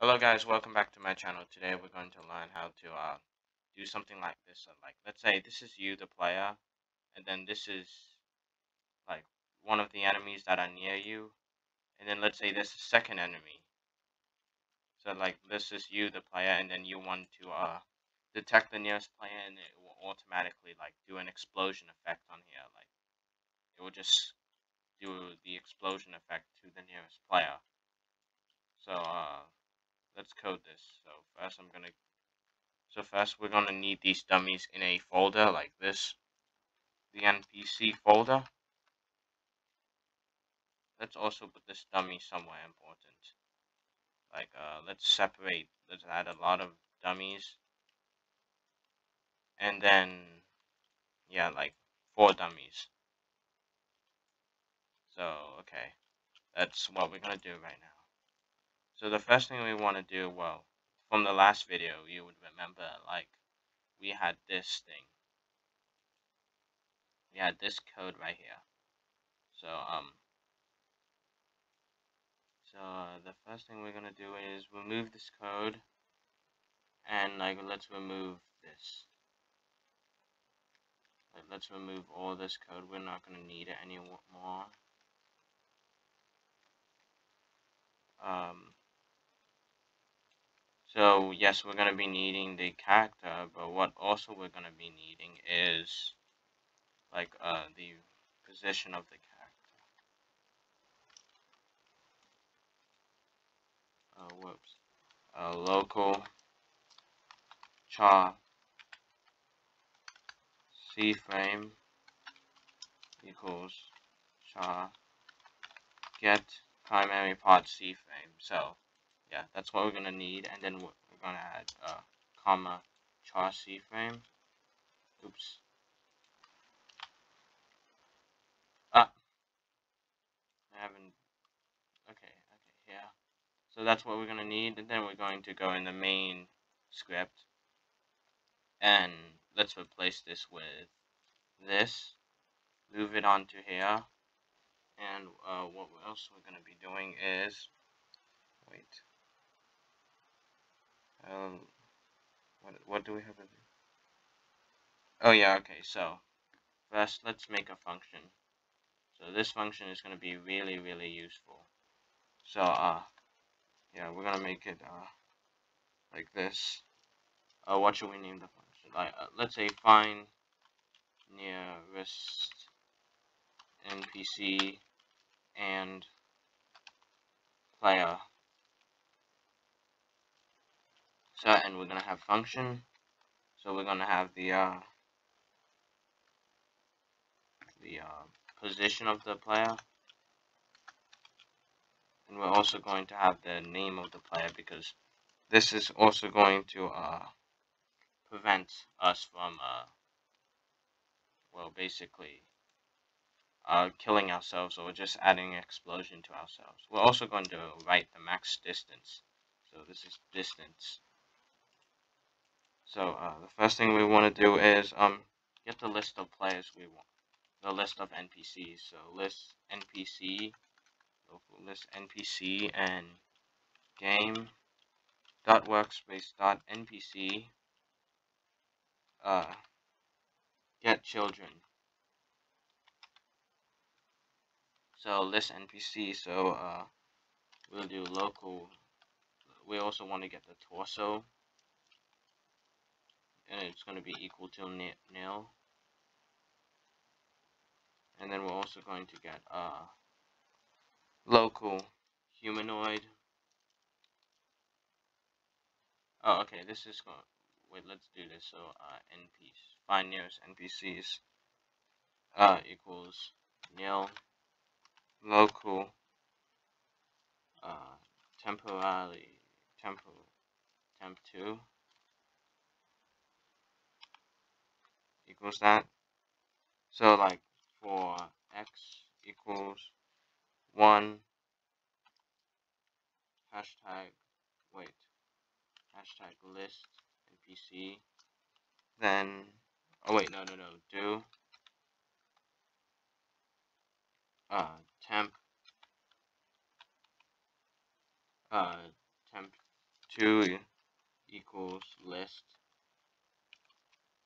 Hello guys, welcome back to my channel. Today we're going to learn how to uh, do something like this. So like, let's say this is you, the player, and then this is like one of the enemies that are near you, and then let's say this is second enemy. So like this is you, the player, and then you want to uh, detect the nearest player, and it will automatically like do an explosion effect on here. Like it will just do the explosion effect to the nearest player. So uh, let's code this. So first I'm gonna so first we're gonna need these dummies in a folder like this. The NPC folder. Let's also put this dummy somewhere important. Like uh let's separate let's add a lot of dummies. And then yeah, like four dummies. So okay. That's what we're gonna do right now. So the first thing we want to do, well, from the last video, you would remember, like, we had this thing. We had this code right here. So, um, so the first thing we're going to do is remove this code, and, like, let's remove this. Let's remove all this code. We're not going to need it anymore. Um, so yes, we're going to be needing the character, but what also we're going to be needing is like uh, the position of the character. Uh, whoops. Uh, local char c frame equals char get primary part c frame. So yeah, that's what we're gonna need, and then we're gonna add a uh, comma char C frame. Oops. Ah. I haven't. Okay, okay, yeah. So that's what we're gonna need, and then we're going to go in the main script, and let's replace this with this. Move it onto here, and uh, what else we're gonna be doing is, wait. Um, what, what do we have to do? Oh yeah, okay, so first let's make a function. So this function is going to be really, really useful. So, uh, yeah, we're going to make it, uh, like this. Uh, what should we name the function? Like, uh, let's say find nearest NPC and player set and we're going to have function. So we're going to have the uh, the uh, position of the player. And we're also going to have the name of the player because this is also going to uh, prevent us from, uh, well, basically uh, killing ourselves or just adding explosion to ourselves. We're also going to write the max distance. So this is distance. So uh, the first thing we want to do is um, get the list of players we want, the list of NPCs. So list NPC, local list NPC and game dot workspace dot NPC uh, get children. So list NPC. So uh, we'll do local. We also want to get the torso and it's going to be equal to nil. And then we're also going to get a local humanoid. Oh, okay, this is going, wait, let's do this. So, uh, NPCs, find nearest NPCs, uh, equals nil, local, uh, temporarily, tempo, temp2, equals that. So like for x equals 1 hashtag wait hashtag list npc then oh wait no no no do uh temp uh temp 2 equals list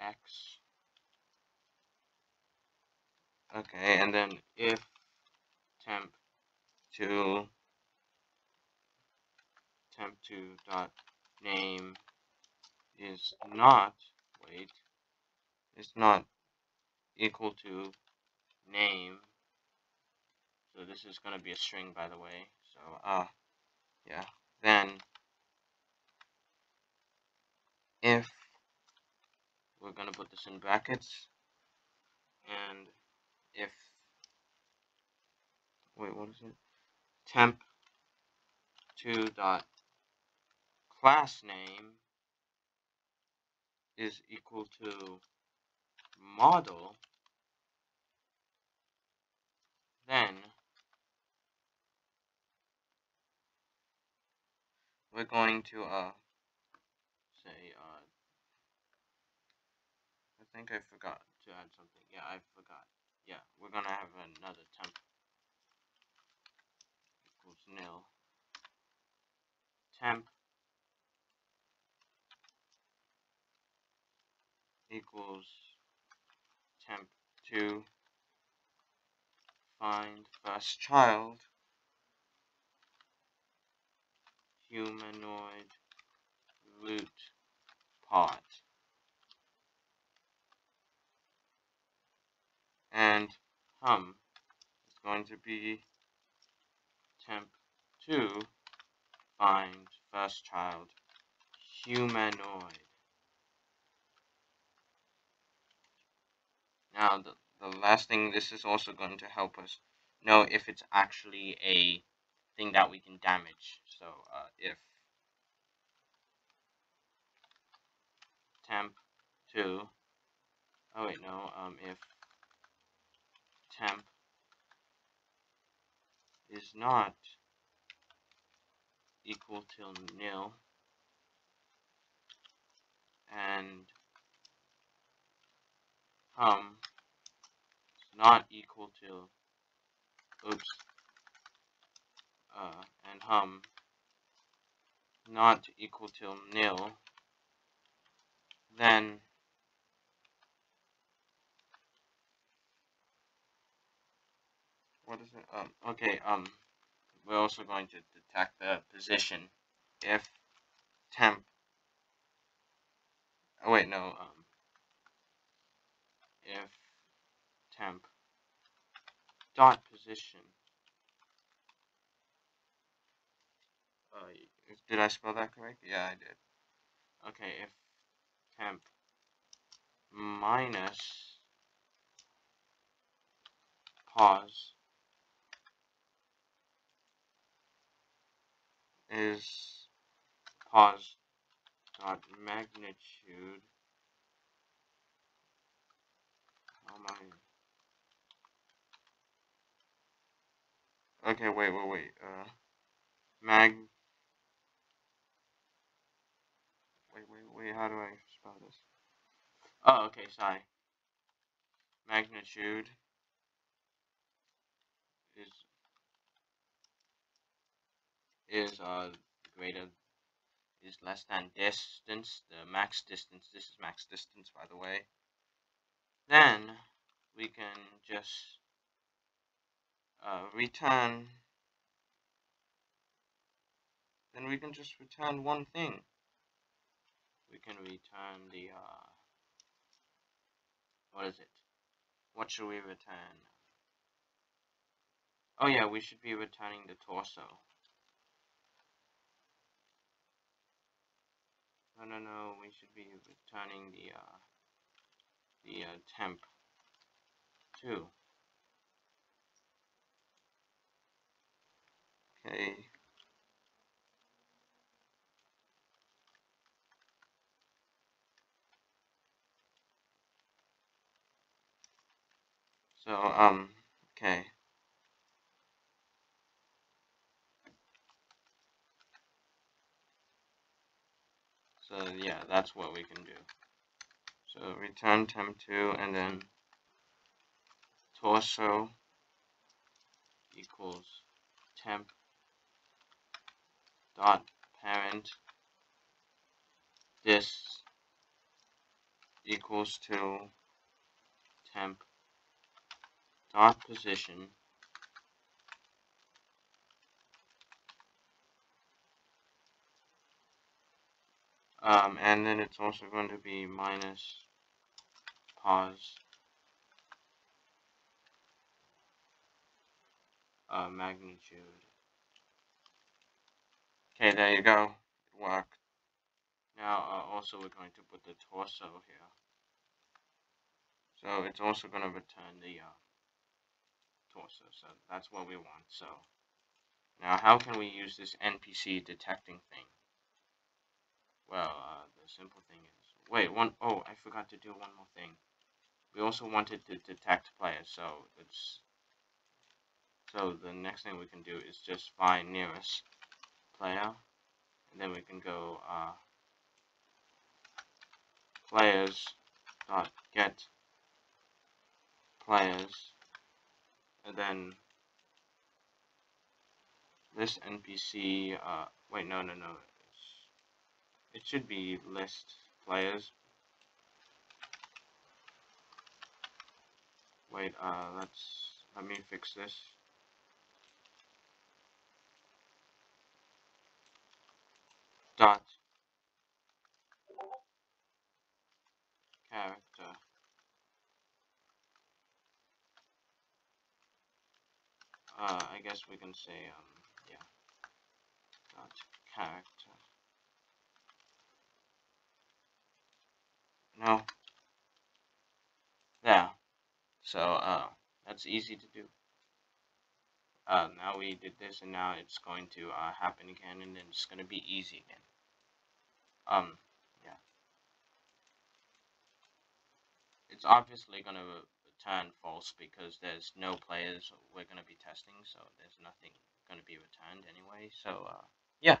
x. Okay, and then if temp 2 temp2 dot name is not wait is not equal to name so this is going to be a string by the way so uh yeah then if we're going to put this in brackets and if wait what is it temp 2 dot class name is equal to model, then we're going to uh say uh I think I forgot to add something. Yeah, I forgot. Yeah, we're gonna have another temp equals nil. Temp equals temp 2 find first child. Humanoid root part and hum is going to be temp 2 find first child humanoid Now, the, the last thing, this is also going to help us know if it's actually a thing that we can damage. So, uh, if temp 2, oh wait, no, um, if temp is not equal to nil, and hum is not equal to oops uh, and hum not equal to nil. Then what is it um okay um we're also going to detect the position if temp oh wait no um if temp dot position uh, did I spell that correct? Yeah, I did. Okay, if temp minus pos is pos dot magnitude Okay, wait, wait, wait. Uh, mag. Wait, wait, wait. How do I spell this? Oh, okay. Sorry. Magnitude is is uh greater is less than distance. The max distance. This is max distance, by the way. Then we can just uh, return then we can just return one thing we can return the uh, what is it what should we return oh yeah we should be returning the torso no no no we should be returning the uh, the uh, temp too. Okay. So, um, okay. So, yeah, that's what we can do. So, return temp2 and then torso equals temp dot parent this equals to temp dot position um, and then it's also going to be minus pos uh, magnitude okay there you go it worked now uh, also we're going to put the torso here so it's also going to return the uh, torso. So that's what we want. So now how can we use this NPC detecting thing? Well, uh, the simple thing is, wait, one, oh, I forgot to do one more thing. We also wanted to detect players, so it's, so the next thing we can do is just find nearest player, and then we can go, uh, players dot get players and then this NPC, uh, wait, no, no, no, it should be list players. Wait, uh, let's, let me fix this. Dot character uh, I guess we can say, um, yeah, dot character. No. There. So, uh, that's easy to do. Uh, now we did this and now it's going to, uh, happen again and then it's going to be easy again. Um, yeah. It's obviously going to return false because there's no players we're going to be testing, so there's nothing going to be returned anyway. So, uh, yeah.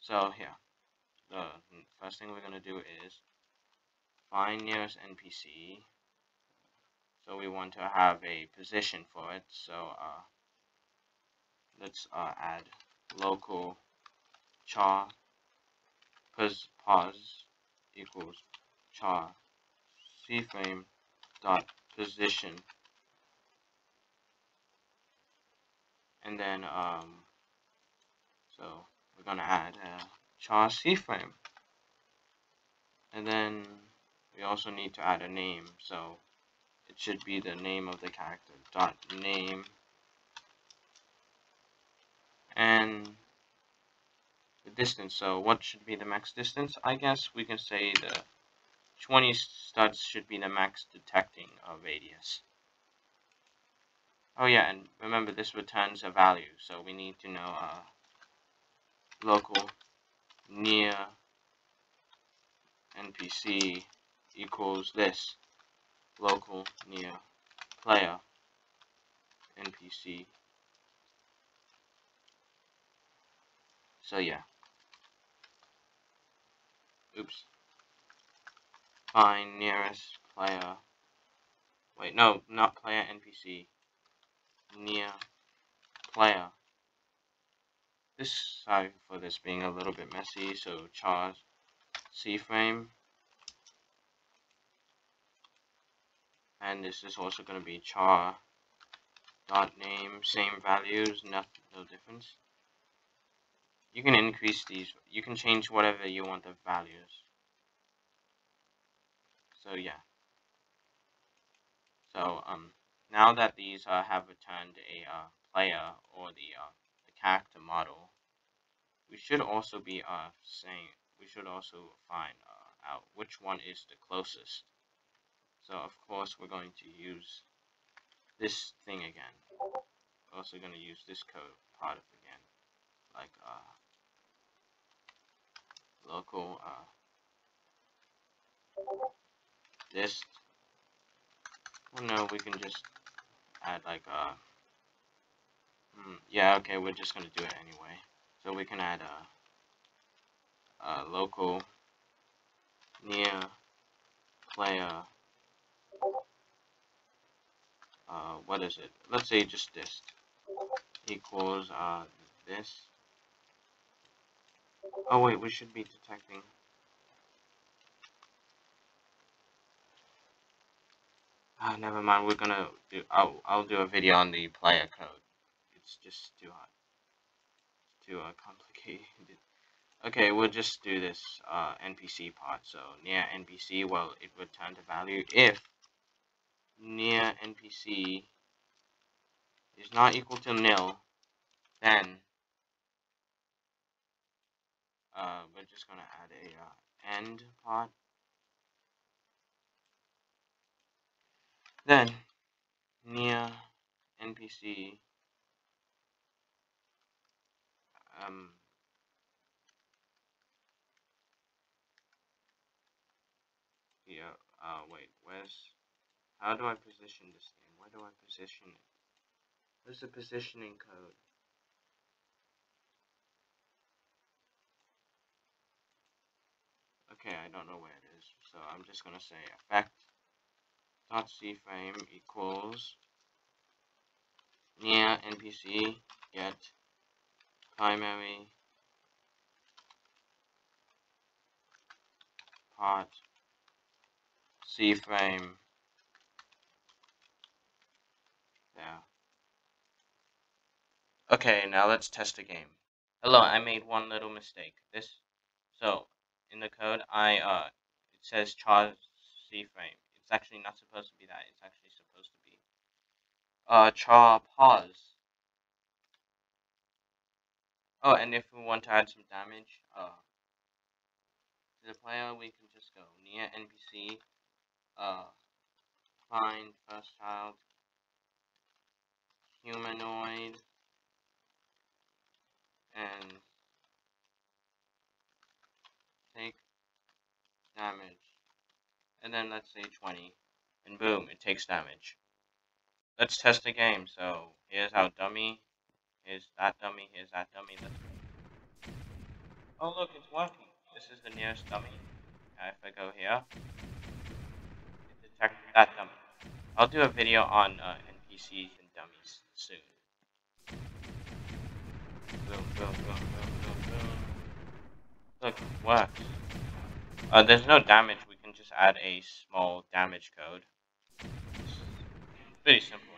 So, yeah. The first thing we're going to do is find nearest NPC. So we want to have a position for it. So, uh, let's uh, add local char pos, pos equals char cframe dot position and then um so we're gonna add a char frame. And then we also need to add a name so it should be the name of the character dot name. And the distance so what should be the max distance? I guess we can say the 20 studs should be the max detecting uh, radius. Oh yeah, and remember this returns a value, so we need to know a local near NPC equals this local near player NPC. So yeah. Oops find nearest player. Wait, no, not player NPC. Near player. This, sorry for this being a little bit messy, so char C-frame. And this is also going to be char dot name, same values, no, no difference. You can increase these, you can change whatever you want the values. So yeah. So um, now that these uh, have returned a uh, player or the uh, character model, we should also be uh saying we should also find uh, out which one is the closest. So of course we're going to use this thing again. We're also going to use this code part of again, like uh local uh this. Well, no, we can just add like a. Uh, hmm, yeah, okay, we're just gonna do it anyway. So we can add a, a local near player. Uh, what is it? Let's say just this equals uh this Oh wait, we should be detecting. Ah, never mind. We're gonna do. I'll I'll do a video on the player code. It's just too hard. It's too uh, complicated. Okay, we'll just do this uh, NPC part. So near NPC, well, it would turn to value if near NPC is not equal to nil, then uh, we're just gonna add a uh, end part. Then near NPC um here uh wait where's how do I position this thing? Where do I position it? Where's the positioning code? Okay I don't know where it is so I'm just gonna say effect dot c frame equals near npc get primary part C frame there. Okay, now let's test the game. Hello, I made one little mistake. This, so in the code, I uh, it says char C frame. It's actually not supposed to be that. It's actually supposed to be uh char pos. Oh, and if we want to add some damage, uh, to the player, we can just go near NPC, uh, find first child, humanoid, and take damage. And then let's say 20, and boom, it takes damage. Let's test the game. So here's our dummy. Here's that dummy, here's that dummy. Oh look, it's working. This is the nearest dummy. Now if I go here, it detected that dummy. I'll do a video on uh, NPCs and dummies soon. Boom, boom, boom, boom, boom, boom. Look, it works. Uh, there's no damage, we can just add a small damage code. It's pretty simple.